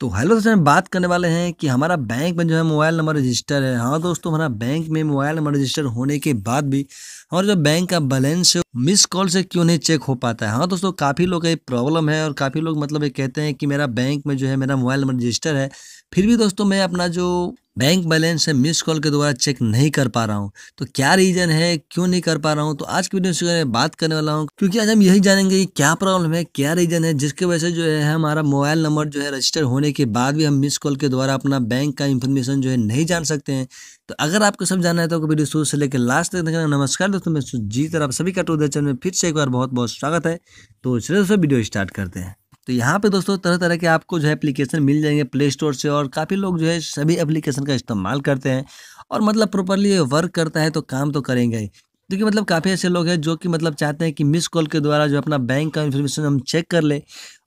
तो हेलो दोस्तों बात करने वाले हैं कि हमारा बैंक में जो है मोबाइल नंबर रजिस्टर है। हाँ दोस्तों, हमारा बैंक में मोबाइल नंबर रजिस्टर होने के बाद भी हमारा जो बैंक का बैलेंस है, मिस कॉल से क्यों नहीं चेक हो पाता है? हाँ दोस्तों, काफ़ी लोग का ये प्रॉब्लम है और काफ़ी लोग मतलब ये कहते हैं कि मेरा बैंक में जो है मेरा मोबाइल नंबर रजिस्टर है। फिर भी दोस्तों मैं अपना जो बैंक बैलेंस है मिस कॉल के द्वारा चेक नहीं कर पा रहा हूँ। तो क्या रीज़न है, क्यों नहीं कर पा रहा हूँ? तो आज की वीडियो में बात करने वाला हूँ, क्योंकि आज हम यही जानेंगे कि क्या प्रॉब्लम है, क्या रीज़न है, जिसके वजह से जो है हमारा मोबाइल नंबर जो है रजिस्टर होने के बाद भी हम मिस कॉल के द्वारा अपना बैंक का इन्फॉर्मेशन जो है नहीं जान सकते हैं। तो अगर आपको सब जानना है तो वीडियो शुरू से लेकर लास्ट तक देखना। नमस्कार दोस्तों, मैं सुजीत आप सभी का टू चैनल में फिर से एक बार बहुत बहुत स्वागत है। तो चलिए दोस्तों, वीडियो स्टार्ट करते हैं। तो यहाँ पे दोस्तों तरह तरह के आपको जो है एप्लीकेशन मिल जाएँगे प्ले स्टोर से और काफ़ी लोग जो है सभी एप्लीकेशन का इस्तेमाल करते हैं और मतलब प्रॉपरली वर्क करता है तो काम तो करेंगे ही। देखिए मतलब काफ़ी ऐसे लोग हैं जो कि मतलब चाहते हैं कि मिस कॉल के द्वारा जो अपना बैंक का इन्फॉर्मेशन हम चेक कर ले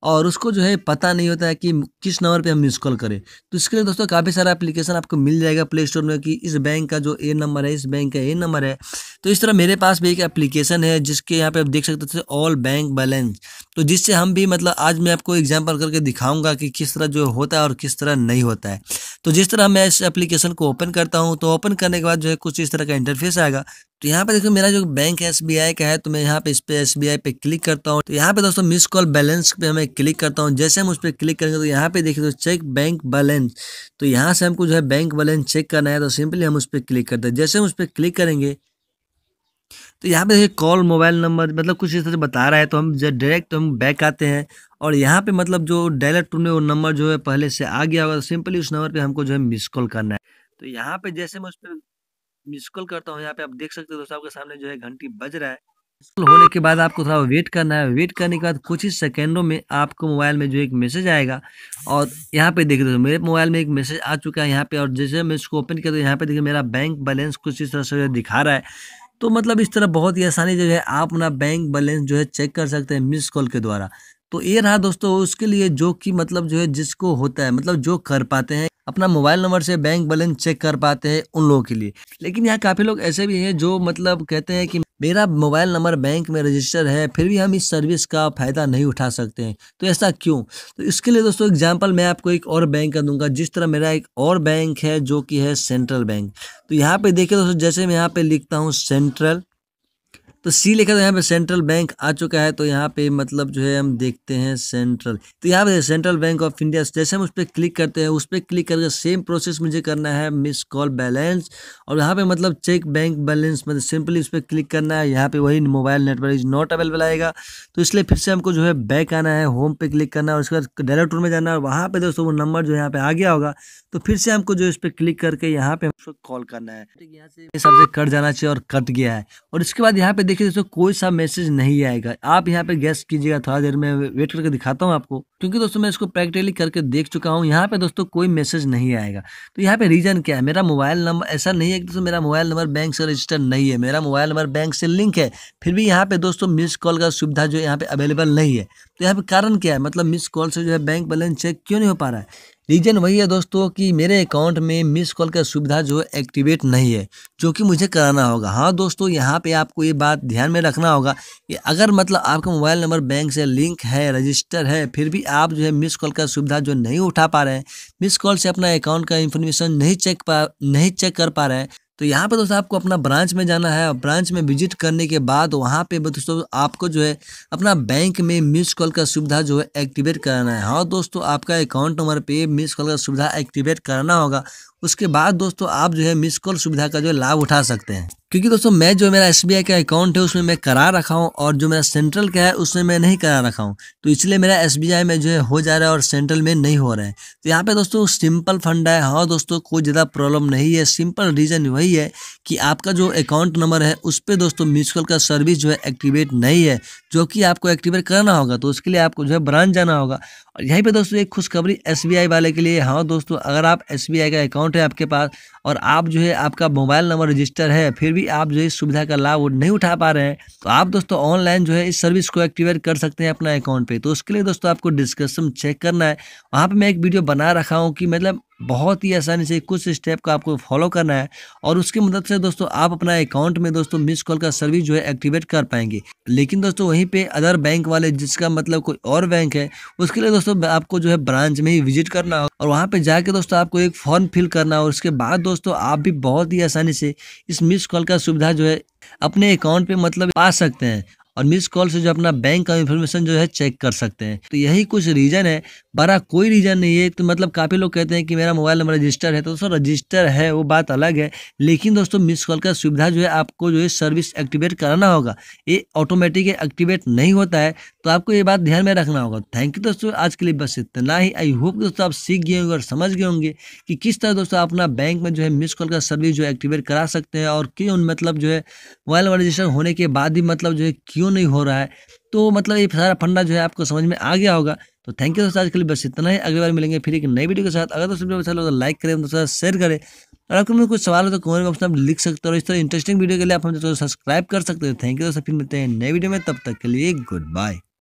और उसको जो है पता नहीं होता है कि किस नंबर पे हम मिस कॉल करें। तो इसके लिए दोस्तों काफ़ी सारा एप्लीकेशन आपको मिल जाएगा प्ले स्टोर में कि इस बैंक का जो ए नंबर है, इस बैंक का ए नंबर है। तो इस तरह मेरे पास भी एक एप्लीकेशन है जिसके यहाँ पे आप देख सकते थे ऑल बैंक बैलेंस तो जिससे हम भी मतलब आज मैं आपको एग्ज़ाम्पल करके दिखाऊँगा कि किस तरह जो होता है और किस तरह नहीं होता है। तो जिस तरह मैं इस एप्लीकेशन को ओपन करता हूँ तो ओपन करने के बाद जो है कुछ इस तरह का इंटरफेस आएगा। तो यहाँ पे देखो मेरा जो बैंक एस का है तो मैं यहाँ पे इस पे एस पे क्लिक करता हूँ। तो यहाँ पे दोस्तों मिस कॉल बैलेंस पे हमें क्लिक करता हूँ। जैसे हम उस पर क्लिक करेंगे तो यहाँ पे देखिए तो चेक बैंक बैलेंस तो यहाँ से हमको जो है बैंक बैलेंस चेक करना है तो सिंपली हम उस पर क्लिक करते हैं। जैसे हम उस पर क्लिक करेंगे तो यहाँ पे कॉल मोबाइल नंबर मतलब कुछ इस तरह से बता रहा है तो हम जब डायरेक्ट हम बैक आते हैं। और यहाँ पे मतलब जो डायरेक्ट टूने वो नंबर जो है पहले से आ गया होगा तो सिंपली उस नंबर पे हमको जो है मिस कॉल करना है। तो यहाँ पे जैसे मैं उस पर मिस कॉल करता हूँ, यहाँ पे आप देख सकते हो दोस्तों, आपके सामने जो है घंटी बज रहा है। होने के बाद आपको थोड़ा वेट करना है। वेट करने के बाद कुछ ही सेकेंडों में आपको मोबाइल में जो एक मैसेज आएगा। और यहाँ पे देखिए मेरे मोबाइल में एक मैसेज आ चुका है यहाँ पे। और जैसे मैं इसको ओपन किया तो यहाँ पे देखिए मेरा बैंक बैलेंस कुछ इस तरह से दिखा रहा है। तो मतलब इस तरह बहुत ही आसानी जो है, आप अपना बैंक बैलेंस जो है चेक कर सकते हैं मिस कॉल के द्वारा। तो ये रहा दोस्तों, उसके लिए जो कि मतलब जो है जिसको होता है मतलब जो कर पाते हैं, अपना मोबाइल नंबर से बैंक बैलेंस चेक कर पाते हैं उन लोगों के लिए। लेकिन यहाँ काफ़ी लोग ऐसे भी हैं जो मतलब कहते हैं कि मेरा मोबाइल नंबर बैंक में रजिस्टर है, फिर भी हम इस सर्विस का फ़ायदा नहीं उठा सकते हैं। तो ऐसा क्यों? तो इसके लिए दोस्तों एग्ज़ाम्पल मैं आपको एक और बैंक का दूँगा, जिस तरह मेरा एक और बैंक है, जो कि है सेंट्रल बैंक तो यहाँ पर देखिए दोस्तों, जैसे मैं यहाँ पर लिखता हूँ सेंट्रल तो सी लिखा तो यहाँ पे सेंट्रल बैंक आ चुका है तो यहाँ पे मतलब जो है हम देखते हैं सेंट्रल तो यहाँ पे सेंट्रल बैंक ऑफ़ इंडिया जैसे हम उस पर क्लिक करते हैं, उस पर क्लिक करके सेम प्रोसेस मुझे करना है मिस कॉल बैलेंस और यहाँ पे मतलब चेक बैंक बैलेंस मतलब सिंपली उस पर क्लिक करना है, यहाँ पे वही mobile network is not available आएगा। तो इसलिए फिर से हमको जो है बैक आना है होम पे क्लिक करना है, और उसके बाद डायरेक्ट में जाना है, और वहाँ पे दोस्तों वो नंबर जो यहाँ पे आ गया होगा। तो फिर से हमको जो इस पर क्लिक करके यहाँ पे हमको कॉल करना है। यहाँ से सबसे कट जाना चाहिए और कट गया है। और इसके बाद यहाँ पे देखिए दोस्तों, कोई सा मैसेज नहीं आएगा। आप यहाँ पे गैस कीजिएगा, थोड़ा देर में वेट करके दिखाता हूँ आपको। क्योंकि दोस्तों, मैं इसको प्रैक्टिकली करके देख चुका हूँ। यहाँ पे दोस्तों, कोई मैसेज नहीं आएगा। तो यहाँ पे रीजन क्या है? मेरा मोबाइल नंबर ऐसा नहीं है कि दोस्तों, मेरा मोबाइल नंबर बैंक से रजिस्टर नहीं है। मेरा मोबाइल नंबर बैंक से लिंक है। फिर भी यहाँ पे दोस्तों मिस कॉल का सुविधा जो यहाँ पे अवेलेबल नहीं है। तो यहाँ पे कारण क्या है? मतलब मिस कॉल से जो है बैंक बैलेंस चेक क्यों नहीं हो पा रहा है? रीजन वही है दोस्तों कि मेरे अकाउंट में मिस कॉल का सुविधा जो है एक्टिवेट नहीं है, जो कि मुझे कराना होगा। हाँ दोस्तों, यहाँ पे आपको ये बात ध्यान में रखना होगा कि अगर मतलब आपका मोबाइल नंबर बैंक से लिंक है, रजिस्टर है, फिर भी आप जो है मिस कॉल का सुविधा जो नहीं उठा पा रहे हैं मिस कॉल से अपना अकाउंट का इन्फॉर्मेशन नहीं चेक पा, नहीं चेक कर पा रहे हैं तो यहाँ पे दोस्तों आपको अपना ब्रांच में जाना है ब्रांच में विज़िट करने के बाद वहाँ पे दोस्तों आपको जो है अपना बैंक में मिस कॉल का सुविधा जो है एक्टिवेट कराना है। हाँ दोस्तों, आपका अकाउंट नंबर पे मिस कॉल का सुविधा एक्टिवेट कराना होगा। उसके बाद दोस्तों आप जो है मिस कॉल सुविधा का जो लाभ उठा सकते हैं। क्योंकि दोस्तों, मैं जो मेरा SBI का अकाउंट है, उसमें मैं करा रखा हूँ और जो मेरा सेंट्रल का है, उसमें मैं नहीं करा रखा हूँ। तो इसलिए मेरा SBI में जो है हो जा रहा है और सेंट्रल में नहीं हो रहा है। तो यहाँ पे दोस्तों सिंपल फंड है। हाँ दोस्तों, कोई ज़्यादा प्रॉब्लम नहीं है। सिंपल रीज़न वही है कि आपका जो अकाउंट नंबर है, उस पर दोस्तों म्यूचुअल का सर्विस जो है एक्टिवेट नहीं है, जो कि आपको एक्टिवेट करना होगा। तो उसके लिए आपको जो है ब्रांच जाना होगा। और यहीं पे दोस्तों, एक खुशखबरी SBI वाले के लिए। हाँ दोस्तों, अगर आप SBI का अकाउंट है आपके पास और आप जो है आपका मोबाइल नंबर रजिस्टर है, फिर भी आप जो इस सुविधा का लाभ नहीं उठा पा रहे हैं तो आप दोस्तों ऑनलाइन जो है इस सर्विस को एक्टिवेट कर सकते हैं अपना अकाउंट पे। तो उसके लिए दोस्तों आपको डिस्कशन चेक करना है। वहाँ पे मैं एक वीडियो बना रखा हूँ कि मतलब बहुत ही आसानी से कुछ स्टेप का आपको फॉलो करना है और उसकी मदद से दोस्तों आप अपना अकाउंट में दोस्तों मिस कॉल का सर्विस जो है एक्टिवेट कर पाएँगे। लेकिन दोस्तों वहीं पे अदर बैंक वाले जिसका मतलब कोई और बैंक है, उसके लिए दोस्तों आपको जो है ब्रांच में ही विज़िट करना हो और वहाँ पर जाके दोस्तों आपको एक फॉर्म फिल करना और उसके बाद दोस्तों आप भी बहुत ही आसानी से इस मिस कॉल का सुविधा जो है अपने अकाउंट पे मतलब पा सकते हैं। और मिस कॉल से जो अपना बैंक का इन्फॉर्मेशन जो है चेक कर सकते हैं। तो यही कुछ रीजन है, बड़ा कोई रीजन नहीं है। तो मतलब काफ़ी लोग कहते हैं कि मेरा मोबाइल नंबर रजिस्टर है तो दोस्तों रजिस्टर है, वो बात अलग है। लेकिन दोस्तों मिस कॉल का सुविधा जो है, आपको जो है सर्विस एक्टिवेट कराना होगा। ये ऑटोमेटिक एक्टिवेट नहीं होता है तो आपको ये बात ध्यान में रखना होगा। थैंक यू दोस्तों, आज के लिए बस इतना ही। आई होप दोस्तों आप सीख गए होंगे और समझ गए होंगे कि किस तरह दोस्तों अपना बैंक में जो है मिस कॉल का सर्विस जो है एक्टिवेट करा सकते हैं और क्यों मतलब जो है मोबाइल नंबर रजिस्टर होने के बाद भी मतलब जो है क्यों नहीं हो रहा है? तो मतलब ये सारा फंडा जो है आपको समझ में आ गया होगा। तो थैंक यू दोस्तों आज के लिए, बस इतना ही। अगली बार मिलेंगे फिर एक नई वीडियो के साथ। अगर दोस्तों अच्छा लगता तो लाइक करें, दोस्तों शेयर करें। और आपको में कुछ सवाल हो तो कमेंट बॉक्स में आप लिख सकते हो। और इस तरह इंटरेस्टिंग वीडियो के लिए आप हम सब्सक्राइब कर सकते हो। थैंक यू दोस्तों, फिर मिलते हैं नए वीडियो में। तब तक के लिए गुड बाय